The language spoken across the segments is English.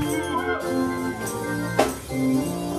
Thank you.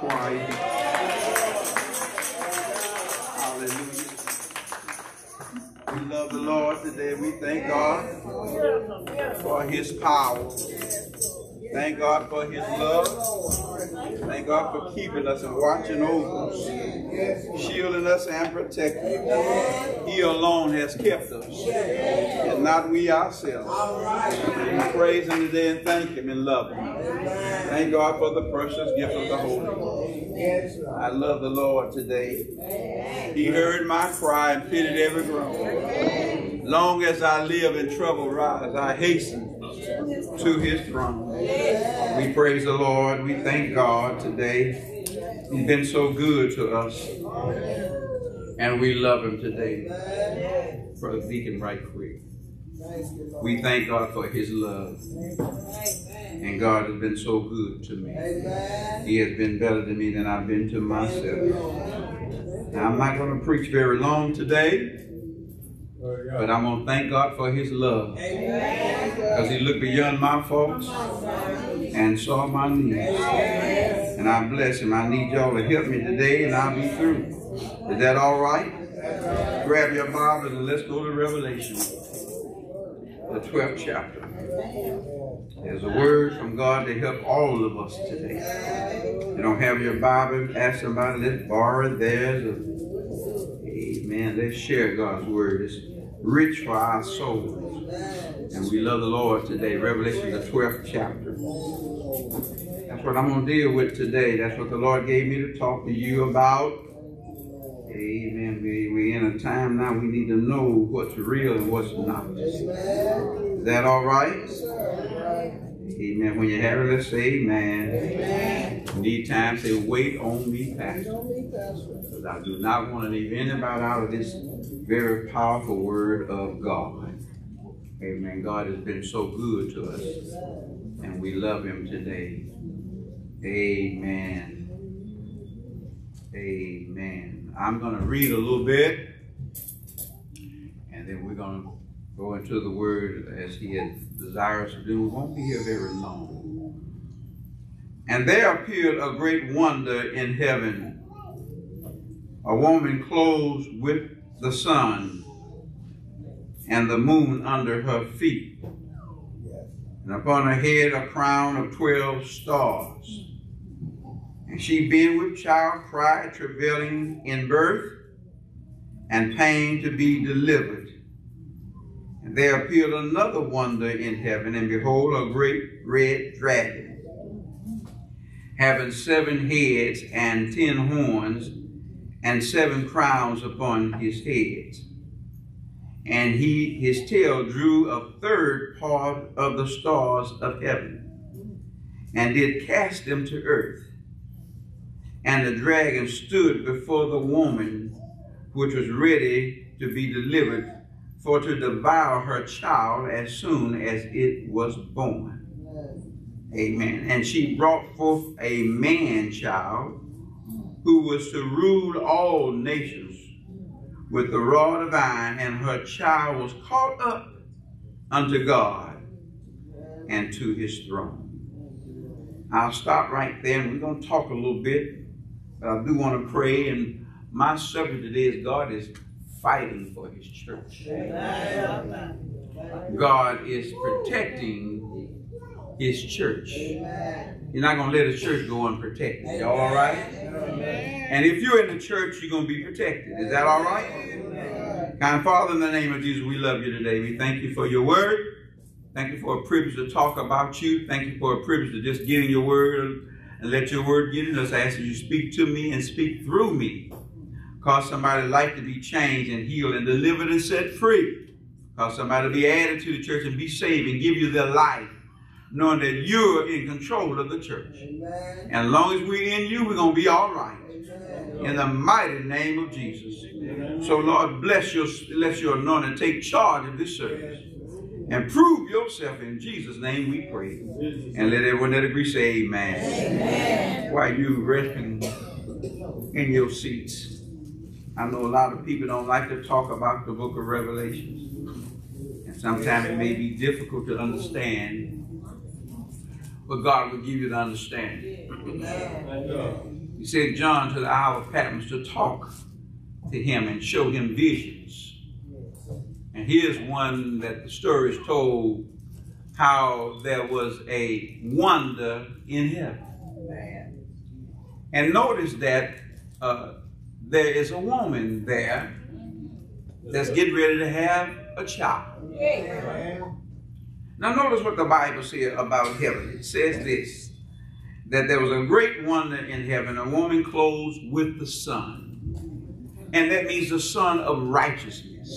Choir. Hallelujah. We love the Lord today. We thank God for his power. Thank God for his love. Thank God for keeping us and watching over us, shielding us and protecting us. He alone has kept us, and not we ourselves. We praise him today and thank him and love him. Thank God for the precious gift of the Holy Ghost. I love the Lord today. He heard my cry and pitied every groan. Long as I live in trouble rise, I hasten to his throne. We praise the Lord. We thank God today. He's been so good to us. And we love him today. Brother Deacon, right quick. We thank God for his love. And God has been so good to me. He has been better to me than I've been to myself. Now, I'm not going to preach very long today. But I'm going to thank God for his love. Because he looked beyond my faults and saw my needs. And I bless him. I need y'all to help me today and I'll be through. Is that all right? Grab your Bibles and let's go to Revelation, the 12th chapter. There's a word from God to help all of us today. If you don't have your Bible, ask somebody, let's borrow a Amen. Let's share God's word. It's rich for our souls. And we love the Lord today. Revelation, the 12th chapter. That's what I'm going to deal with today. That's what the Lord gave me to talk to you about. Amen. We, we're in a time now we need to know what's real and what's not. Is that all right? Amen. When you have it, let's say amen. amen. Need time, say, wait on me, Pastor. Because I do not want to leave anybody out of this very powerful word of God. Amen. God has been so good to us. And we love him today. Amen. Amen. I'm going to read a little bit. And then we're going to go into the word as he has desires to do. We won't be here very long. And there appeared a great wonder in heaven. A woman clothed with the sun and the moon under her feet. And upon her head a crown of twelve stars. And she being with child cried, travailing in birth, and pain to be delivered. And there appeared another wonder in heaven, and behold, a great red dragon, having seven heads and ten horns, and seven crowns upon his heads. And he his tail drew a third part of the stars of heaven, and did cast them to earth. And the dragon stood before the woman which was ready to be delivered for to devour her child as soon as it was born. Amen. And she brought forth a man child who was to rule all nations with the rod of iron, and her child was caught up unto God and to his throne. I'll stop right there and we're going to talk a little bit. But I do want to pray, and my subject today is God is fighting for his church. God is protecting his church. You're not going to let his church go unprotected. All right? And if you're in the church, you're going to be protected. Is that all right? Kind Father, in the name of Jesus, we love you today. We thank you for your word. Thank you for a privilege to talk about you. Thank you for a privilege to just get in your word and let your word get in us. I ask that you speak to me and speak through me. Cause somebody's life to be changed and healed and delivered and set free. Because somebody to be added to the church and be saved and give you their life, knowing that you're in control of the church. Amen. And as long as we're in you, we're going to be all right. Amen. In the mighty name of Jesus. Amen. So, Lord, bless your, bless your anointing. Take charge of this service. And prove yourself in Jesus' name we pray. And let everyone that agree say amen. amen. While you resting in your seats. I know a lot of people don't like to talk about the book of Revelations. And sometimes it may be difficult to understand. But God will give you the understanding. He said John to the Isle of Patmos to talk to him and show him visions and here's one that the story is told how there was a wonder in heaven. And notice that uh, there is a woman there that's getting ready to have a child. Now notice what the Bible says about heaven. It says this, that there was a great wonder in heaven, a woman clothed with the sun. And that means the sun of righteousness.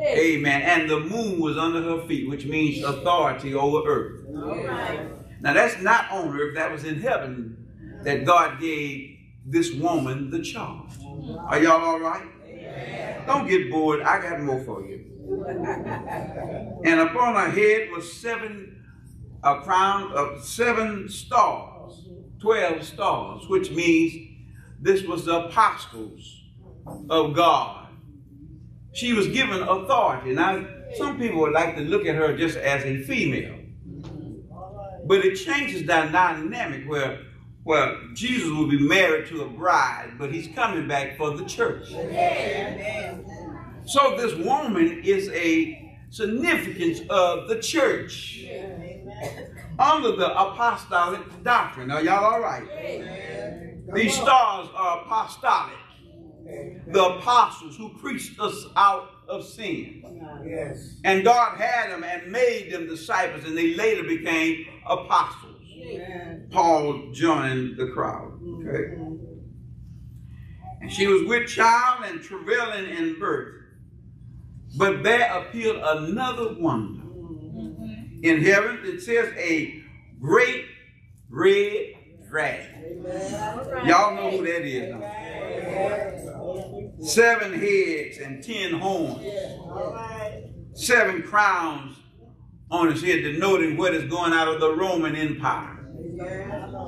Amen. And the moon was under her feet, which means authority over earth. Now that's not on earth, that was in heaven that God gave this woman the charge. Are y'all all right? Don't get bored. I got more for you. and upon her head was seven, a crown of seven stars, 12 stars, which means this was the apostles of God she was given authority. Now, some people would like to look at her just as a female. But it changes that dynamic where, where Jesus will be married to a bride, but he's coming back for the church. So this woman is a significance of the church under the apostolic doctrine. Are y'all all right? These stars are apostolic the apostles who preached us out of sin. Yes. And God had them and made them disciples, and they later became apostles. Paul joined the crowd. Okay. And she was with child and travailing in birth. But there appeared another wonder. In heaven, it says a great red dragon. Y'all know who that is seven heads and ten horns, seven crowns on his head, denoting what is going out of the Roman Empire.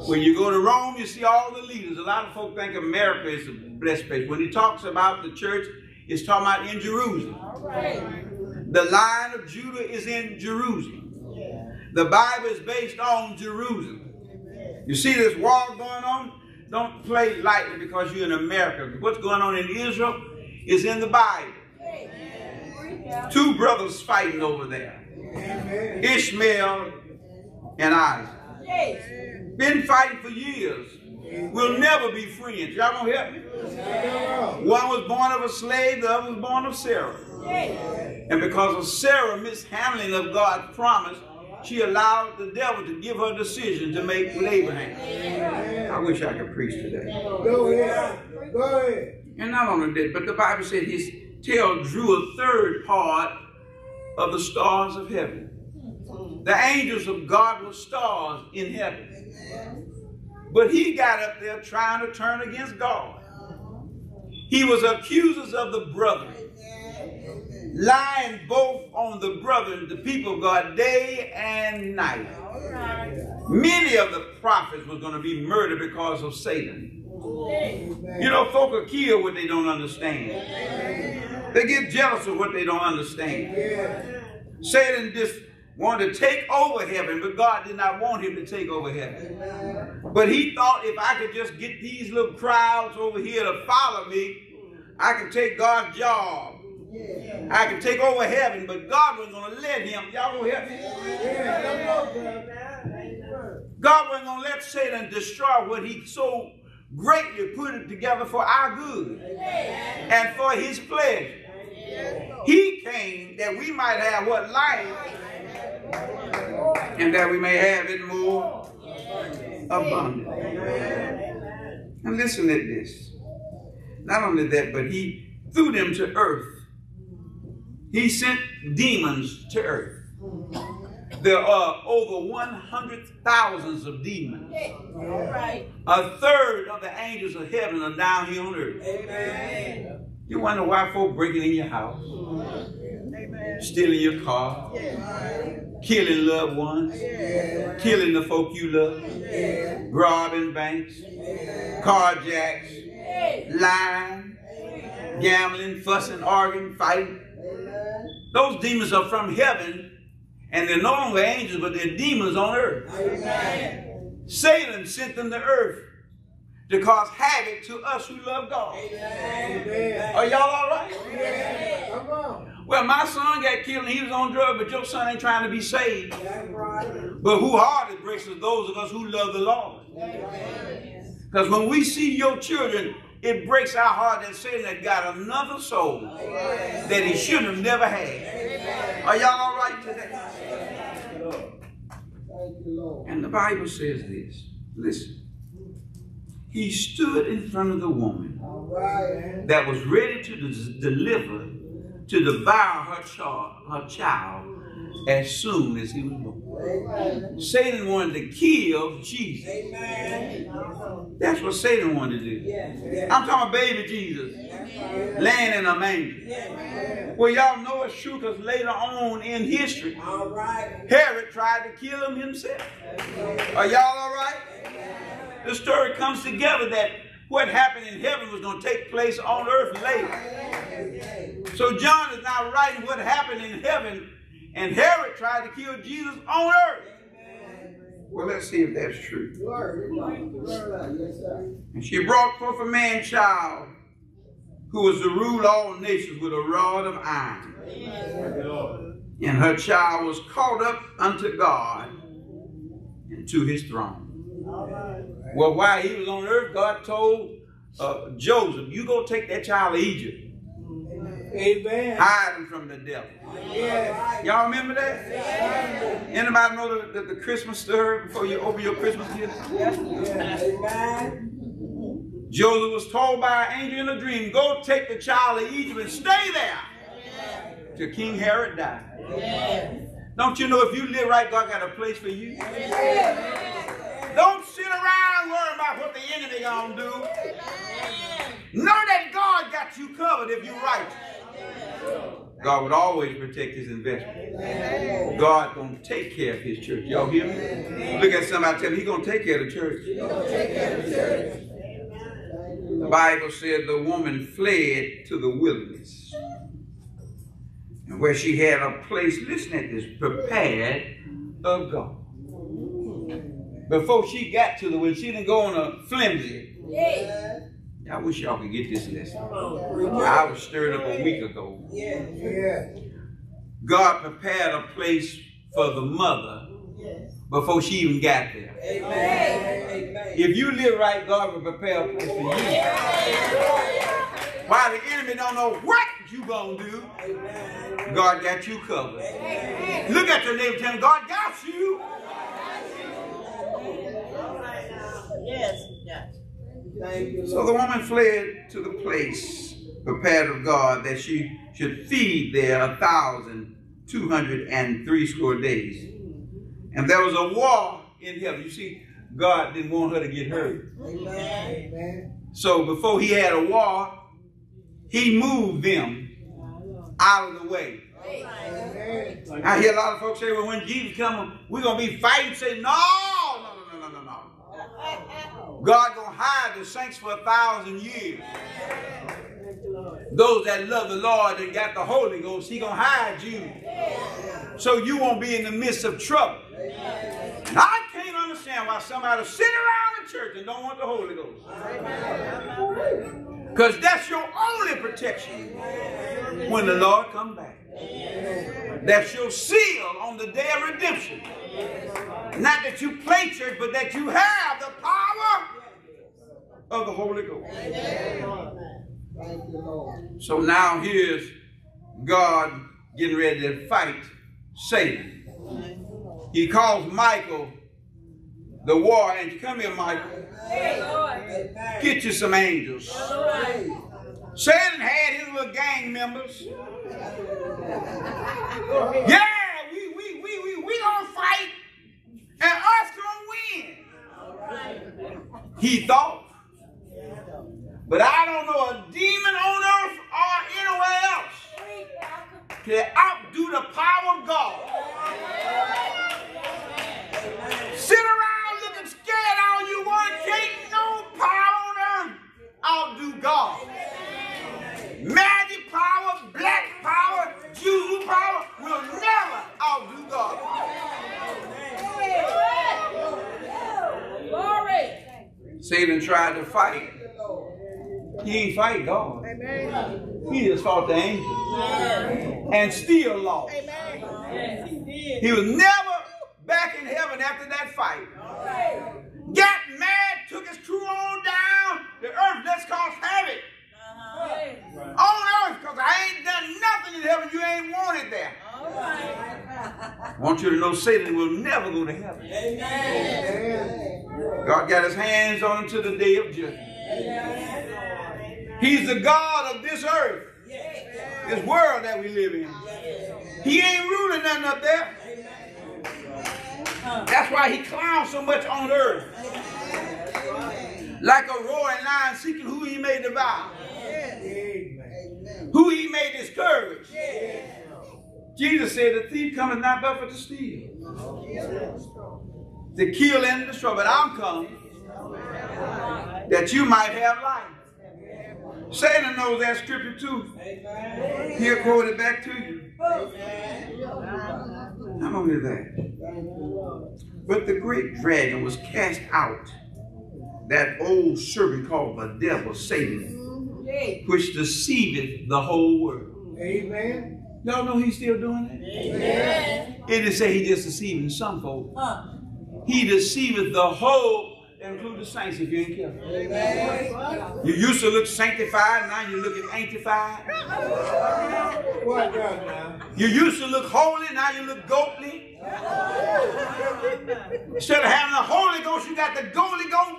When you go to Rome, you see all the leaders. A lot of folk think America is a blessed place. When he talks about the church, he's talking about in Jerusalem. The line of Judah is in Jerusalem. The Bible is based on Jerusalem. You see this war going on? Don't play lightly because you're in America. What's going on in Israel is in the Bible. Two brothers fighting over there. Ishmael and Isaac. Been fighting for years. We'll never be friends. Y'all gonna help me? One was born of a slave, the other was born of Sarah. And because of Sarah mishandling of God's promise, she allowed the devil to give her decision to make with Abraham. I wish I could preach today. Go ahead. Go ahead. And not only that, but the Bible said his tail drew a third part of the stars of heaven. The angels of God were stars in heaven. But he got up there trying to turn against God. He was accusers of the brethren lying both on the brethren, the people of God, day and night. Many of the prophets was going to be murdered because of Satan. You know, folk are killed what they don't understand. They get jealous of what they don't understand. Satan just wanted to take over heaven, but God did not want him to take over heaven. But he thought if I could just get these little crowds over here to follow me, I could take God's job. I can take over heaven, but God wasn't going to let him. Y'all gonna help me? God wasn't going to let Satan destroy what he so greatly put it together for our good and for his pleasure. He came that we might have what life and that we may have it more abundant. And listen at this. Not only that, but he threw them to earth he sent demons to earth. There are over 100 thousands of demons. All right. A third of the angels of heaven are down here on earth. Amen. You wonder why folk breaking in your house, Amen. stealing your car, killing loved ones, killing the folk you love, robbing banks, carjacks, lying, gambling, fussing, arguing, fighting. Those demons are from heaven, and they're no longer angels, but they're demons on earth. Satan sent them to earth to cause havoc to us who love God. Are y'all all right? Come on. Well, my son got killed and he was on drugs, but your son ain't trying to be saved. But who heart it breaks is those of us who love the Lord. Because when we see your children, it breaks our heart that Satan got another soul that he should have never had. Are y'all all right today? And the Bible says this. Listen. He stood in front of the woman that was ready to deliver, to devour her child, her child as soon as he was born. Satan wanted to kill Jesus. That's what Satan wanted to do. I'm talking about baby Jesus laying in a manger. Well, y'all know it's true because later on in history, Herod tried to kill him himself. Are y'all all right? The story comes together that what happened in heaven was going to take place on earth later. So John is now writing what happened in heaven, and Herod tried to kill Jesus on earth. Well, let's see if that's true. And she brought forth a man child who was to rule all nations with a rod of iron. And her child was caught up unto God and to his throne. Well, while he was on earth, God told uh, Joseph, you go take that child to Egypt. Amen. Hide him from the devil. Yes. Y'all remember that? Anybody know the, the, the Christmas story before you open your Christmas gift? Amen. Joseph was told by an angel in a dream, go take the child to Egypt and stay there till King Herod died. Don't you know if you live right, God got a place for you? Yes. Don't sit around worrying about what the enemy gonna do. Know that God got you covered if you're right. God would always protect his investment. God gonna take care of his church. Y'all hear me? Look at somebody tell me he gonna take care of the church. The Bible said the woman fled to the wilderness. And where she had a place, listen at this, prepared of God. Before she got to the wilderness, she didn't go on a flimsy. I wish y'all could get this lesson. I was stirred up a week ago. yeah God prepared a place for the mother before she even got there. If you live right, God will prepare a place for you. While the enemy don't know what you gonna do, God got you covered. Look at your neighbor, tell him, God got you. Yes. Yes. So the woman fled to the place prepared of God that she should feed there a thousand two hundred and three score days. And there was a war in heaven. You see, God didn't want her to get hurt. So before he had a war, he moved them out of the way. I hear a lot of folks say, well, when Jesus comes, we're going to be fighting. Say, no. God to hide the saints for a thousand years. Those that love the Lord and got the Holy Ghost, he to hide you. So you won't be in the midst of trouble. I can't understand why somebody sit around the church and don't want the Holy Ghost. Because that's your only protection when the Lord come back. That's your seal on the day of redemption. Not that you play church, but that you have the power of the Holy Ghost. So now here's God getting ready to fight Satan. He calls Michael the war angel. Come here, Michael. Get you some angels. Satan had his little gang gang members. Yeah, we we we we we gonna fight, and us gonna win. He thought. But I don't know a demon on earth or anywhere else can outdo the power of God. Sit around looking scared all you want. Can't no power on earth outdo God. Magic power, black power, juju power will never outdo God. Glory. Satan tried to fight. He ain't fight God. He just fought the angels and still lost. He was never back in heaven after that fight. Got mad, took his crew on down the earth. Let's cause havoc on earth because I ain't done nothing in heaven you ain't wanted there. I want you to know Satan will never go to heaven. Amen. God got his hands on him to the day of judgment. He's the God of this earth, this world that we live in. He ain't ruling nothing up there. That's why he clowns so much on earth. Like a roaring lion seeking who he may devour. Who he may discourage. Jesus said, the thief cometh not but for to steal. To kill and destroy. But I'm come that you might have life. Satan knows that scripture too. He'll quote it back to you. Not only that, but the great dragon was cast out, that old serpent called the devil, Satan, which deceiveth the whole world. Amen. Y'all know he's still doing that? Amen. It didn't say he just deceiving some folk. He deceiveth the whole, include the saints if you ain't careful. Amen. You used to look sanctified, now you looking sanctified. What God now? You used to look holy, now you look goatly. Instead of having the Holy Ghost, you got the goalie goat.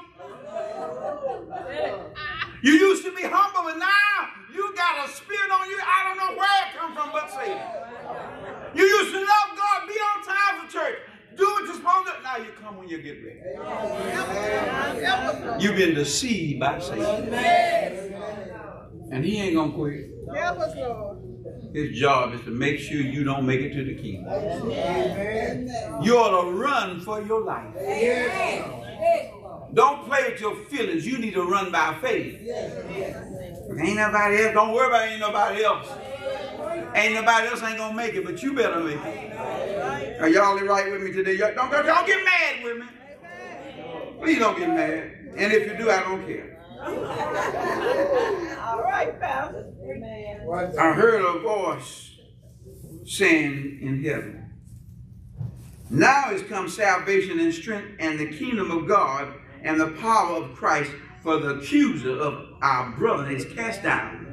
You used to be humble, but now you got a spirit on you. I don't know where it come from, but Satan. You used to love God, be on time for church. Do what you're supposed to. Now you come when you get ready. You've been deceived by Satan. And he ain't gonna quit. Help us, Lord. His job is to make sure you don't make it to the kingdom. Amen. You ought to run for your life. Don't play with your feelings. You need to run by faith. Ain't nobody else. Don't worry about ain't nobody else. Ain't nobody else ain't gonna make it, but you better make it. Are y'all all right with me today? Y'all- Don't, don't, don't get mad with me. Please don't get mad. And if you do, I don't care. All right, Pastor. Amen. I heard a voice saying in heaven, Now is come salvation and strength and the kingdom of God and the power of Christ, for the accuser of our brother is cast down,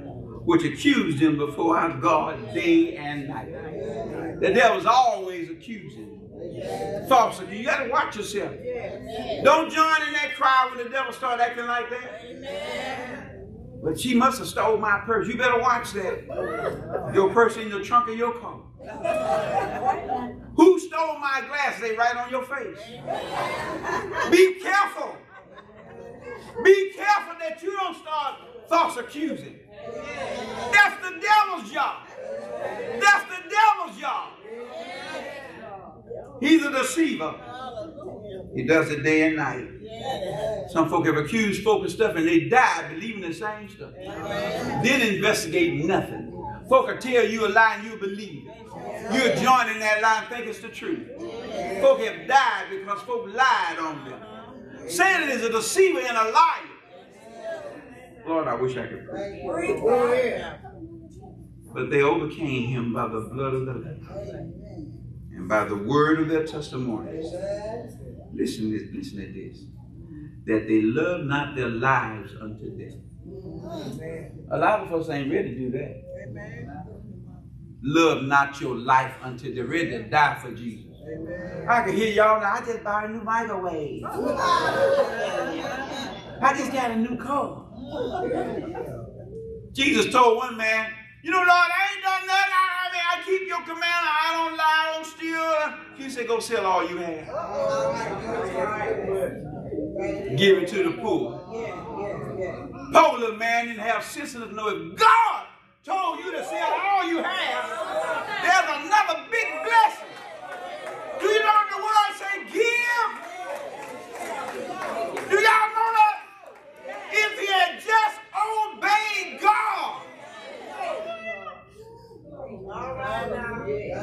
which accused him before our God day and night. The devil's always accusing. False accusing. You got to watch yourself. Don't join in that crowd when the devil start acting like that. But she must have stole my purse. You better watch that. Your purse in your trunk of your car. Who stole my glasses? They right on your face. Be careful. Be careful that you don't start false accusing. That's the devil's job. That's the devil's job. He's a deceiver. He does it day and night. Some folk have accused folk of stuff and they die believing the same stuff. Then investigate nothing. Folk will tell you a lie and you believe it. You're joining that lie and think it's the truth. Folk have died because folk lied on them. Satan is a deceiver and a liar. Lord, I wish I could pray. But they overcame him by the blood of the Lamb and by the word of their testimonies. Listen, this, listen to this. That they love not their lives unto death. A lot of us ain't ready to do that. Love not your life until they're ready to die for Jesus. I can hear y'all now. I just bought a new microwave. I just got a new car. Jesus told one man, You know, Lord, I ain't done nothing. I, I mean, I keep your command. I don't lie, I don't steal. He said, go sell all you have. Give it to the poor. Poor little man didn't have sense enough to know if God told you to sell all you have, there's another big blessing. Do you know the word say? Give. Do y'all know that? If he had just obeyed God,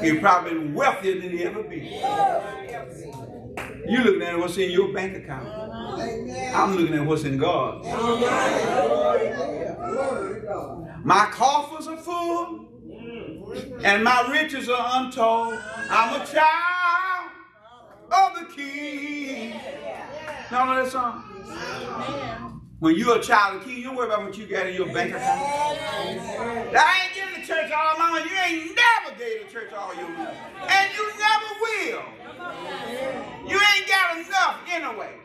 he'd probably been wealthier than he ever been. You looking at what's in your bank account. I'm looking at what's in God. My coffers are full and my riches are untold. I'm a child of the King. Y'all know that song? When you're a child of the King, you don't worry about what you got in your bank account. I ain't giving the church all my money. You ain't never gave the church all your money. And you never will. You ain't got enough anyway.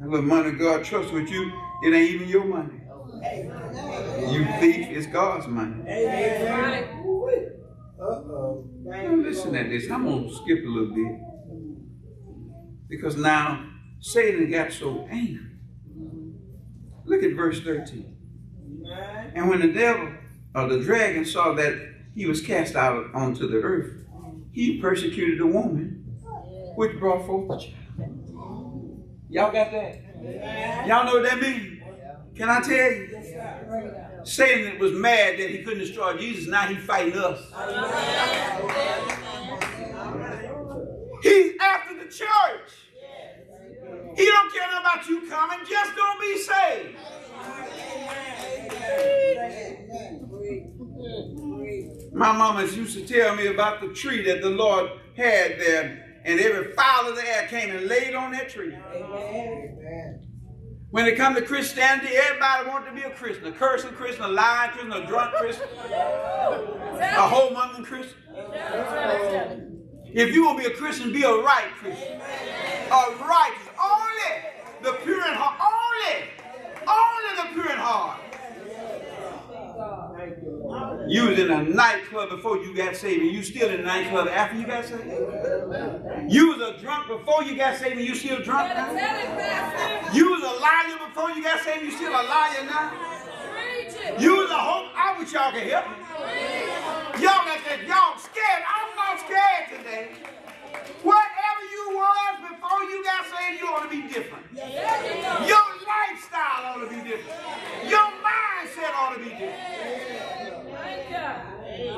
That little money God trusts with you, it ain't even your money. You thief, it's God's money. Now listen at this. I'm going to skip a little bit. Because now Satan got so angry. Look at verse 13. And when the devil or the dragon saw that he was cast out onto the earth, he persecuted the woman which brought forth the child. Y'all got that? Y'all know what that means? Can I tell you? Satan was mad that he couldn't destroy Jesus. Now he's fighting us. He's after the church. He don't care about you coming. Just don't be saved. My mama used to tell me about the tree that the Lord had there, and every fowl of the air came and laid on that tree. When it comes to Christianity, everybody wants to be a Christian. A cursing Christian, a lying Christian, a drunk Christian, a homongering Christian. If you want to be a Christian, be a right Christian. A righteous. Only the pure in heart. Only. Only the pure in heart. You was in a nightclub before you got saved, and you still in a nightclub after you got saved. You was a drunk before you got saved, and you still drunk now. You was a liar before you got saved, and you still a liar now. You was a hope. I wish y'all could help me. Y'all like that. Y'all scared. I'm not scared today. Whatever you was before you got saved, you ought to be different. Your lifestyle ought to be different. Your mindset ought to be different.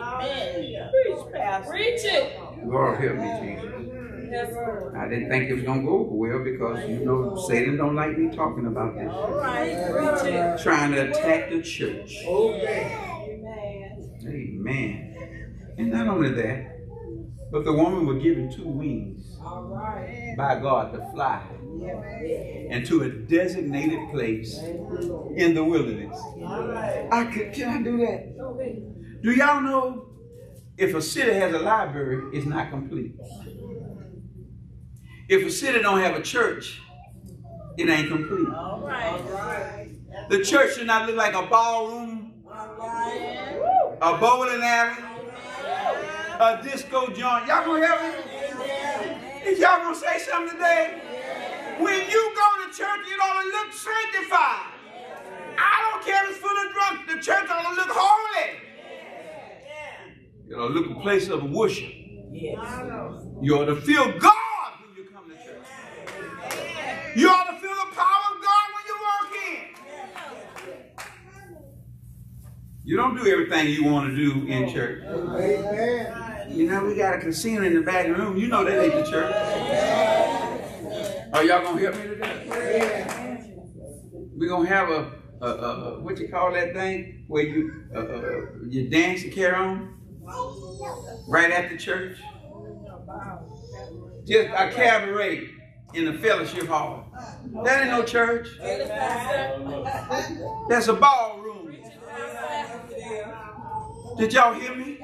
Preach, Pastor. Preach it. Lord help me, Jesus. Yes, Lord. I didn't think it was gonna go over well because you know Satan don't like me talking about this. All right. Preach it. Trying to attack the church. Amen. Amen. Amen. And not only that, but the woman was given two wings All right. by God to fly into a designated place in the wilderness. All right. I could, can I do that? Do y'all know if a city has a library, it's not complete? If a city don't have a church, it ain't complete. All right. All right. The church should not look like a ballroom, All right. a bowling alley, a disco joint. Y'all gonna help me? If y'all gonna say something today, when you go to church, it ought to look sanctified. I don't care if it's full of drunk. The church ought to look holy. It ought look a place of worship. You ought to feel God when you come to church. You ought to feel the power of God when you walk in. You don't do everything you want to do in church. You know, we got a casino in the back room. You know that ain't the church. Are y'all gonna help me today? We're gonna have a, a, a, a what you call that thing where you uh, uh, you dance and carry on right after church. Just a cabaret in the fellowship hall. That ain't no church. That's a ballroom. Did y'all hear me?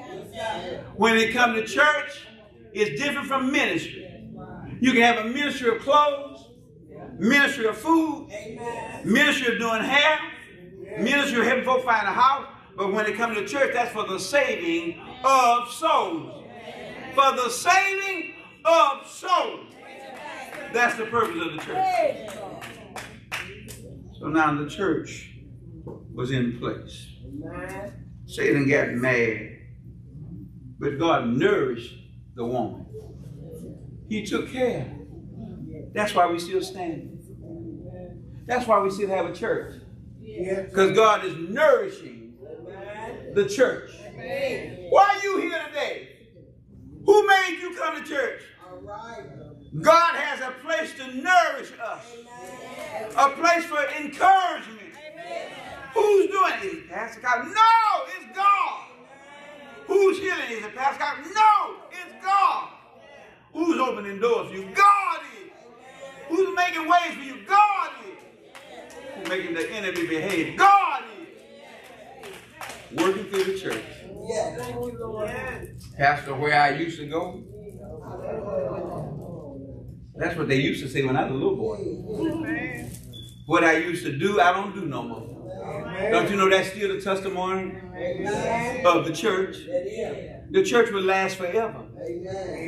When it come to church, it's different from ministry. You can have a ministry of clothes, ministry of food, ministry of doing hair, ministry of helping folks find a house, But when it comes to church, that's for the saving of souls. For the saving of souls. That's the purpose of the church. So now the church was in place. Satan got mad, but God nourished the woman. He took care. That's why we still stand. That's why we still have a church. Because God is nourishing the church. Why are you here today? Who made you come to church? God has a place to nourish us. A place for encouragement. Who's doing it? Is it Pastor God? No, it's God. Who's healing? Is it Pastor? No, it's God. Who's opening doors for you? God is. Who's making ways for you? God is. Who's making the enemy behave? God is. Working through the church. Pastor, where I used to go, that's what they used to say when I was a little boy. What I used to do, I don't do no more. Don't you know that's still the testimony of the church? The church will last forever.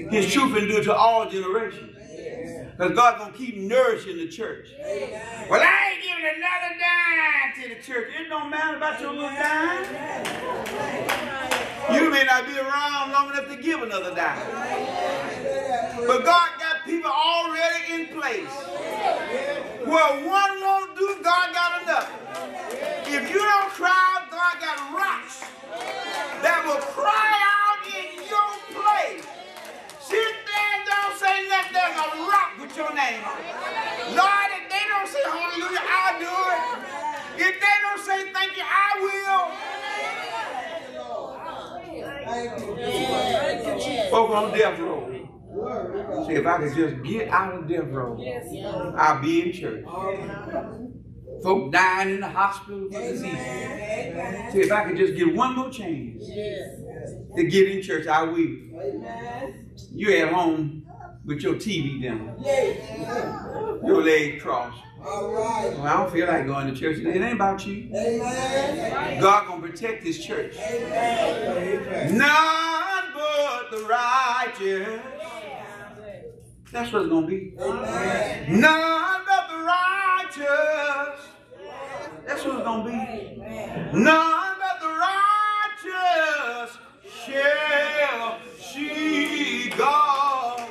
His truth endure to all generations. Because God's going to keep nourishing the church. Well, I ain't giving another dime to the church. It don't matter about your little dime. You may not be around long enough to give another dime. But God got people already in place. Well, one won't do, God got enough. If you don't cry, God got rocks that will cry out in your place. Sit there and don't say nothing. There's a rock with your name on it. Lord, if they don't say hallelujah, I'll do it. If they don't say thank you, I Folk on death row. See, if I could just get out of death row, I'll be in church. Folk dying in the hospital for disease. See, if I could just get one more chance to get in church, I will. You at home with your TV down, your leg crossed. Well, I don't feel like going to church. It ain't about you. God gonna protect His church. None but the righteous. That's what it's gonna be. None but the righteous. That's what it's gonna be. None but the righteous shall see God.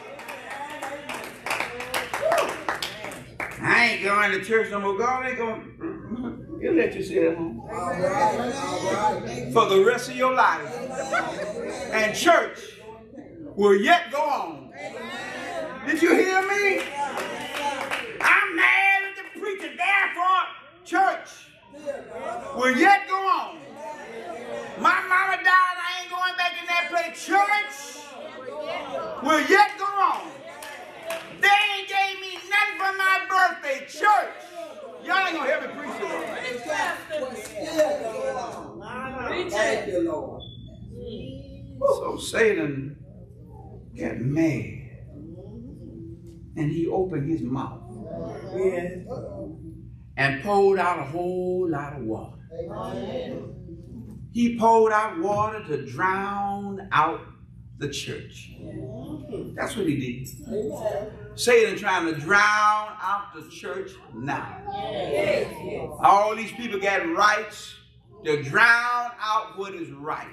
I ain't going to church no more. God ain't going. Mm-hmm. He'll let you sit at home for the rest of your life. And church will yet go on. Did you hear me? I'm mad at the preacher. Therefore, church will yet go on. My mama died. I ain't going back in that place. Church will yet go on. They ain't gave me nothing for my birthday. Church. Y'all ain't gonna help me preach it. Thank you, Lord. So Satan got mad. And he opened his mouth Yes. and poured out a whole lot of water. He poured out water to drown out the church. That's what he did. Satan trying to drown out the church now. All these people got rights to drown out what is right.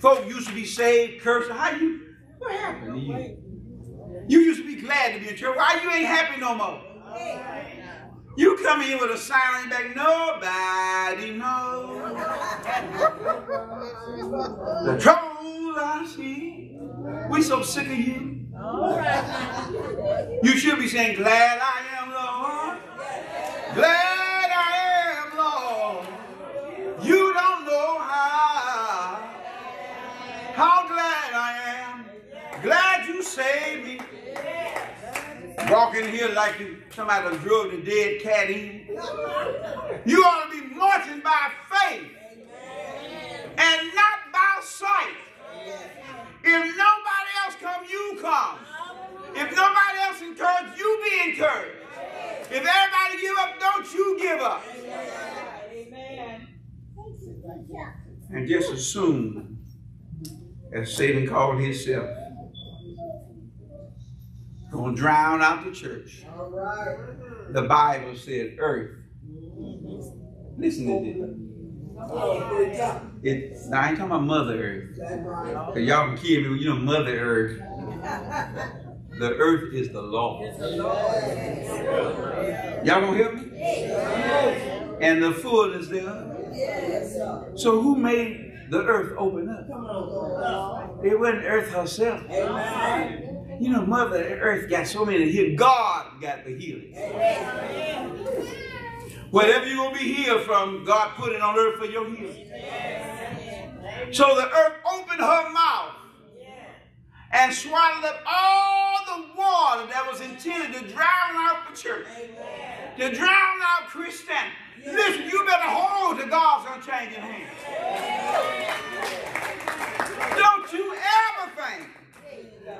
Folk used to be saved, cursed. How you? What happened to you? You used to be glad to be in church. Why you ain't happy no more? You come in with a sign on back, nobody knows. the troubles I see. We so sick of you. You should be saying, glad I am, Lord. Glad I am, Lord. You don't know how. How glad I am. Glad you saved me. Walking here like you somebody drug the dead cat in. You ought to be marching by faith and not by sight. If nobody else come, you come. If nobody else encourage, you be encouraged. If everybody give up, don't you give up. Amen. And just as soon as Satan called himself, gonna drown out the church. All right. The Bible said earth. Listen to this. It, now I ain't talking about Mother Earth. Cause y'all can kill me when you know Mother Earth. The earth is the Lord. Y'all gonna help me? And the fullness thereof. Yes, sir. So who made the earth open up? Come on, Lord. It wasn't earth herself. Amen. You know, Mother Earth got so many healings. God got the healing. Whatever you're going to be healed from, God put it on earth for your healing. So the earth opened her mouth and swallowed up all the water that was intended to drown out the church, to drown out Christianity. Listen, you better hold to God's unchanging hand. Don't you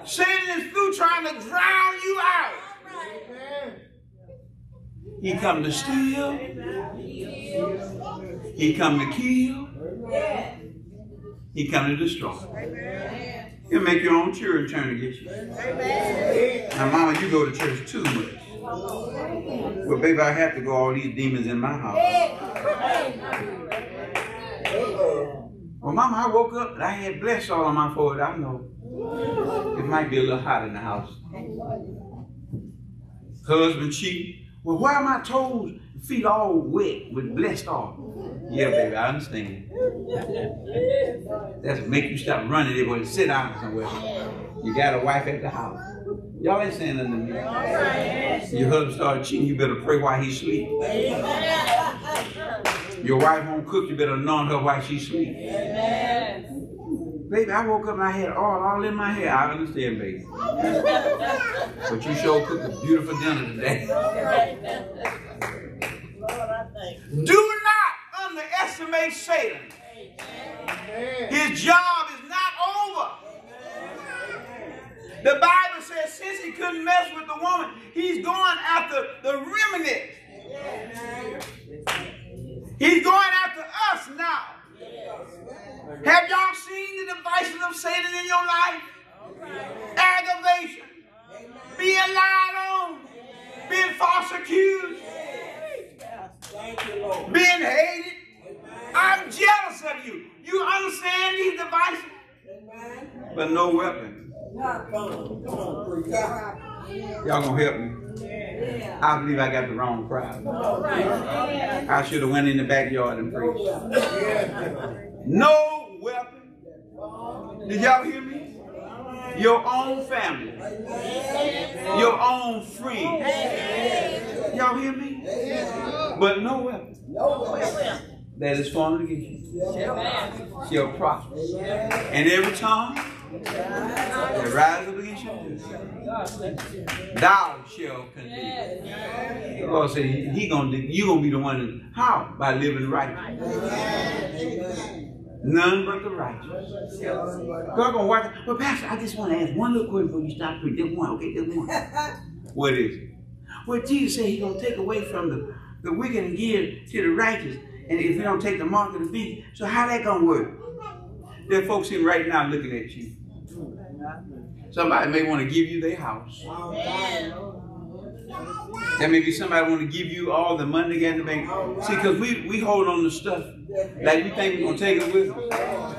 Satan is through trying to drown you out. He come to steal. He come to kill. He come to destroy. He'll make your own children turn against you. Now, mama, you go to church too much. Well, baby, I have to go all these demons in my house. Well, mama, I woke up and I had blessed all on my forehead. I know. It might be a little hot in the house. Husband cheat. Well, why are my toes, and feet all wet with blessed oil? Yeah, baby, I understand. That's make you stop running there, but sit down somewhere. You got a wife at the house. Y'all ain't saying nothing to me. Your husband started cheating, you better pray while he sleep. Your wife won't cook, you better anoint her while she sleep. Baby, I woke up and I had oil all in my hair. I understand, baby. But you sure cooked a beautiful dinner today. Lord, I thank you. Do not underestimate Satan. His job is not over. The Bible says since he couldn't mess with the woman, he's going after the remnant. He's going after us now. Have y'all seen the devices of Satan in your life? Aggravation, being lied on, being false accused, Thank you, being hated. I'm jealous of you. You understand these devices? Amen. But no weapon. Y'all gonna help me? I believe I got the wrong crowd. Oh, I should have went in the backyard and preached. Oh, no weapon. Did y'all hear me? Your own family. Your own friends. Y'all hear me? But no weapon. no weapon that is formed against you shall prosper. And every tongue that rises up against you, thou shall condemn. The Lord said he, he gonna you gonna be the one how? By living right. None but the righteous. God gonna watch. But Pastor, I just want to ask one little question before you stop preaching. Just one, okay? Just one. what is it? Well, Jesus said He's gonna take away from the, the wicked and give to the righteous. And if we don't take the mark of the beast, so how that gonna work? There are folks in right now looking at you. Somebody may want to give you their house. There may be somebody want to give you all the money they got in the bank. See, because we, we hold on to stuff like we think we're going to take it with us.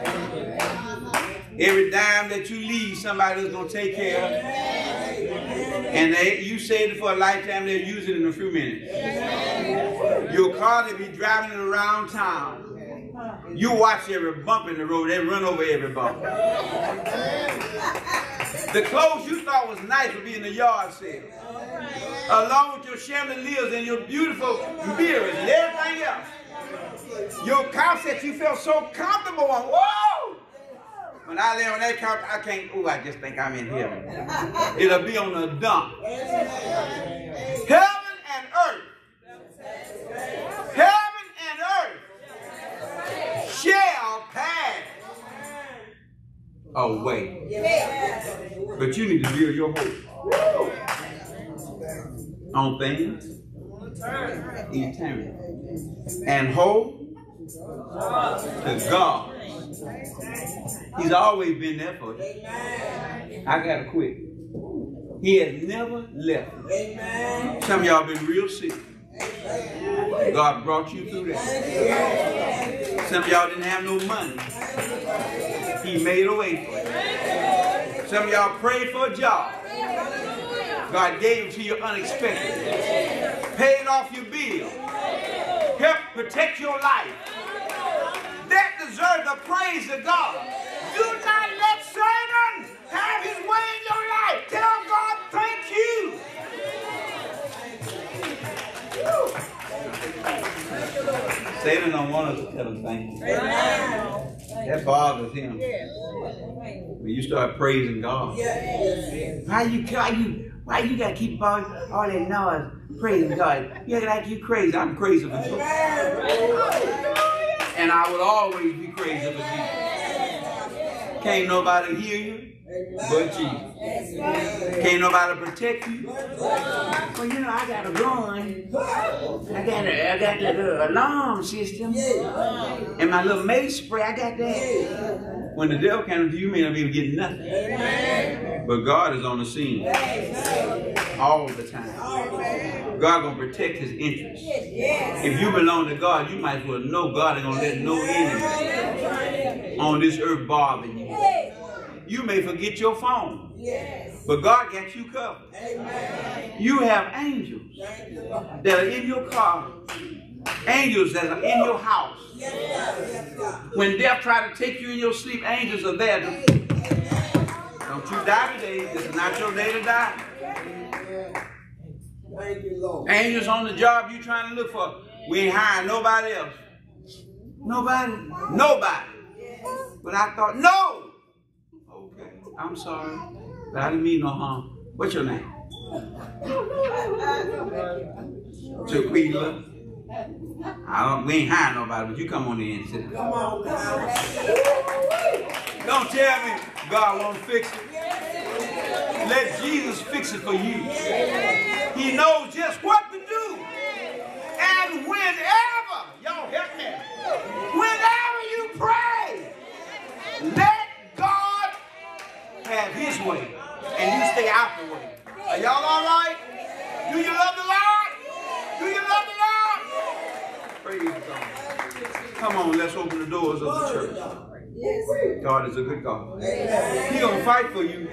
Every dime that you leave, somebody is going to take care of it. And they, you saved it for a lifetime, they'll use it in a few minutes. Your car, they be driving it around town. You watch every bump in the road, they run over every bump. The clothes you thought was nice would be in the yard sale. Along with your chandeliers and your beautiful mirrors and everything else. Your couch that you felt so comfortable on. Whoa! When I lay on that couch, I can't, oh, I just think I'm in heaven. It'll be on a dump. Heaven and earth. Heaven shall pass oh, away. But you need to build your hope on things eternal and hold to God. He's always been there for you. I gotta quit. He has never left. Some of y'all been real sick. God brought you through that. Some of y'all didn't have no money. He made a way for you. Some of y'all prayed for a job. God gave it to you unexpectedly. Paid off your bill. Helped protect your life. That deserves the praise of God. Do not Satan don't want us to tell him thank you. That bothers him. When you start praising God. Why you why you why you gotta keep all, all that noise praising God? You act like you crazy. I'm crazy for you. And I will always be crazy for you. Can't nobody hear you but Jesus. Can't nobody protect you. Well, you know, I got a gun. I got a, I got the uh, alarm system. And my little mace spray, I got that. When the devil comes to you, you may not be able to get nothing. But God is on the scene all the time. God gonna protect his interests. If you belong to God, you might as well know God ain't gonna let no enemy on this earth bother you. You may forget your phone, but God got you covered. Amen. You have angels that are in your car, angels that are in your house. When death try to take you in your sleep, angels are there. to- Don't you die today. This is not your day to die. Thank you, Lord. Angels on the job you trying to look for. We ain't hiring nobody else. Nobody. Nobody. But I thought, no. I'm sorry. But I didn't mean no harm. What's your name? Tequila. I don't we ain't hiring nobody, but you come on in and sit down. Come on, God. Don't tell me God won't fix it. Let Jesus fix it for you. He knows just what to do. And whenever, y'all help me, whenever you pray, let have his way and you stay out the way. Are y'all all right? Do you love the Lord? Do you love the Lord? Praise God. Come on, let's open the doors of the church. God is a good God. He gonna fight for you.